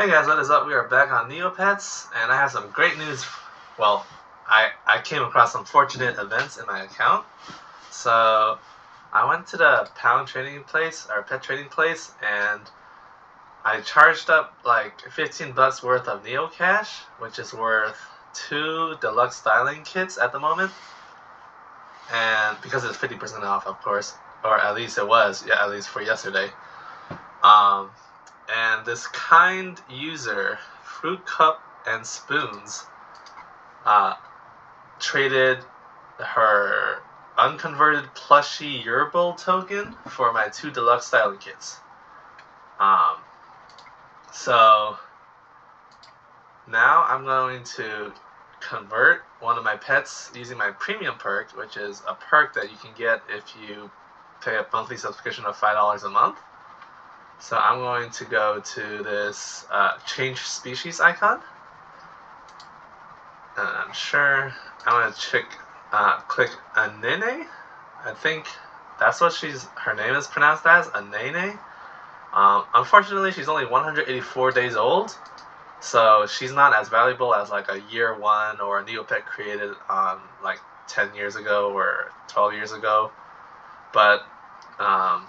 Hey guys, what is up? We are back on Neopets, and I have some great news. Well, I, I came across some fortunate events in my account. So, I went to the pound trading place, or pet trading place, and I charged up like 15 bucks worth of Neocash, which is worth two deluxe styling kits at the moment. And because it's 50% off, of course, or at least it was, yeah, at least for yesterday. Um, and this kind user, Fruit Cup and Spoons, uh, traded her unconverted plushie Yurble token for my two deluxe styling kits. Um, so now I'm going to convert one of my pets using my premium perk, which is a perk that you can get if you pay a monthly subscription of $5 a month. So I'm going to go to this uh, change species icon. And I'm sure I'm going to check, uh, click Anene. I think that's what she's her name is pronounced as, Anene. Um, unfortunately, she's only 184 days old, so she's not as valuable as like a year one or a Neopet created um, like 10 years ago or 12 years ago. But um,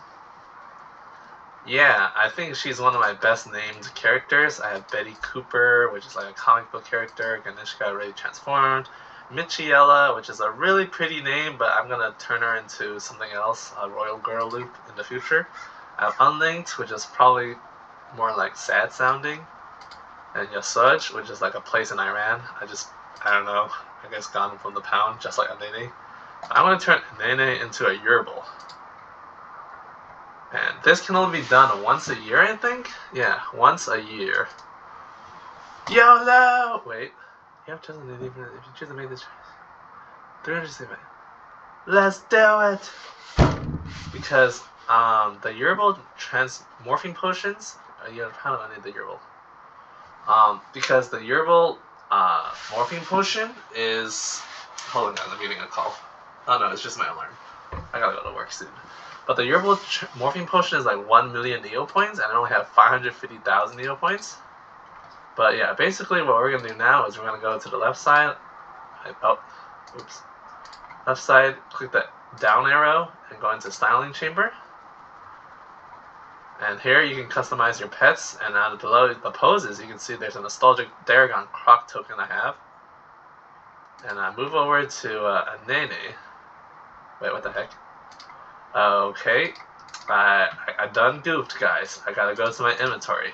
yeah, I think she's one of my best named characters. I have Betty Cooper, which is like a comic book character, Ganishka already transformed, Michiella, which is a really pretty name, but I'm gonna turn her into something else, a Royal Girl Lupe in the future. I have Unlinked, which is probably more like sad sounding, and Yasuj, which is like a place in Iran. I just, I don't know, I guess gone from the pound, just like Nene. I'm gonna turn Nene into a Yurble. This can only be done once a year, I think? Yeah, once a year. YOLO! Wait. You have chosen to if you choose to make this choice. 360 Let's do it! Because um, the Yurble transmorphing potions. Uh, you do I need the Yurble? Um, because the Yurble uh, morphing potion is. Hold on, I'm getting a call. Oh no, it's just my alarm. I gotta go to work soon. But the Yurble morphing potion is like 1 million Neo points, and I only have 550,000 Neo points. But yeah, basically what we're gonna do now is we're gonna go to the left side. Oh, oops. Left side, click the down arrow, and go into styling chamber. And here you can customize your pets, and down below the poses, you can see there's a nostalgic Darigan Krawk token I have. And I move over to uh, a Nene. Wait, what the heck? Okay, I, I done goofed, guys. I gotta go to my inventory.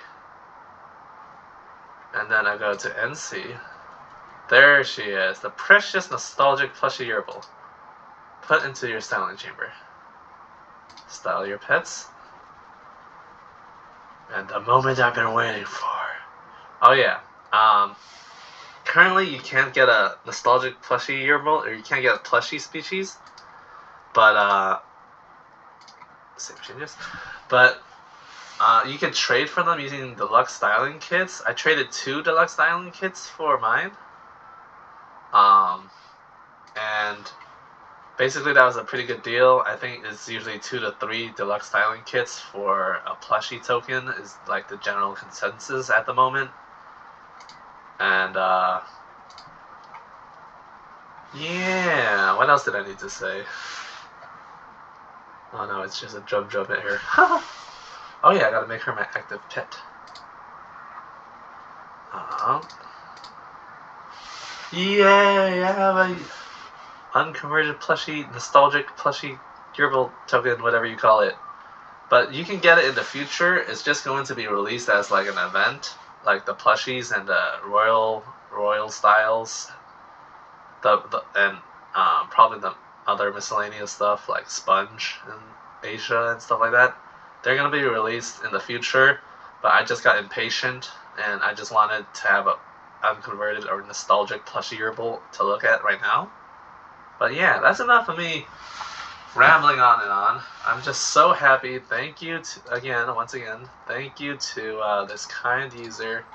And then I go to NC. There she is, the precious nostalgic plushie Yurble. Put into your styling chamber. Style your pets. And the moment I've been waiting for. Oh yeah. Um, currently you can't get a nostalgic plushie Yurble, or you can't get a plushie species. But uh, same changes. But uh, you can trade for them using deluxe styling kits. I traded two deluxe styling kits for mine. Um, and basically that was a pretty good deal. I think it's usually two to three deluxe styling kits for a plushie token is like the general consensus at the moment. And uh, yeah, what else did I need to say? Oh no, it's just a jump jump at her. oh yeah, I gotta make her my active pet. Um, yay, I have a unconverted plushie, nostalgic plushie Yurble token, whatever you call it. But you can get it in the future. It's just going to be released as like an event, like the plushies and the royal royal styles. The, the and um, probably the other miscellaneous stuff like Sponge in Asia and stuff like that. They're gonna be released in the future, but I just got impatient and I just wanted to have a unconverted or nostalgic plushie Yurble to look at right now. But yeah, that's enough of me rambling on and on. I'm just so happy. Thank you to, again, once again, thank you to uh, this kind user,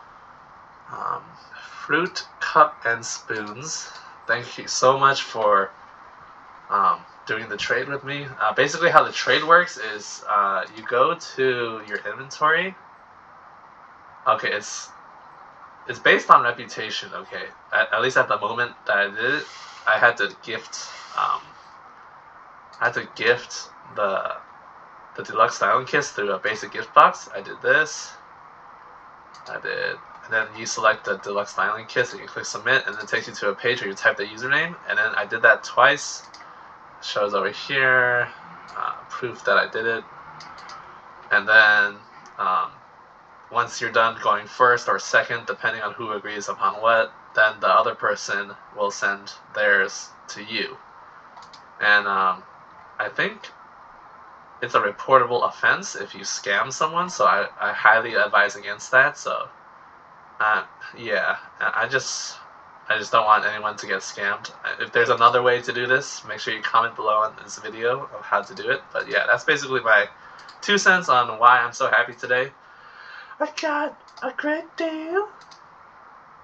um, Fruit Cup and Spoons. Thank you so much for um, doing the trade with me. Uh, basically, how the trade works is uh, you go to your inventory okay, it's it's based on reputation. Okay, at, at least at the moment that I did it, I had to gift um, I had to gift the the deluxe styling kits through a basic gift box. I did this. I did, and then you select the deluxe styling kit, so you click submit, and then it takes you to a page where you type the username, and then I did that twice. Shows over here, uh, proof that I did it, and then um, once you're done going first or second, depending on who agrees upon what, then the other person will send theirs to you. And um, I think it's a reportable offense if you scam someone, so I, I highly advise against that. So, uh, yeah, I just I just don't want anyone to get scammed. If there's another way to do this, make sure you comment below on this video of how to do it. But yeah, that's basically my two cents on why I'm so happy today. I got a great deal.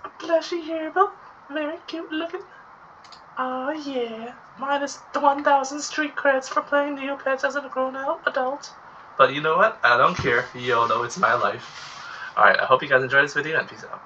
A plushy Yurble. Very cute looking. Oh yeah. Minus the 1000 street credits for playing Neopets as a grown out adult. But you know what? I don't care. YOLO, it's my life. Alright, I hope you guys enjoyed this video and peace out.